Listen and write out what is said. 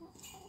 Okay.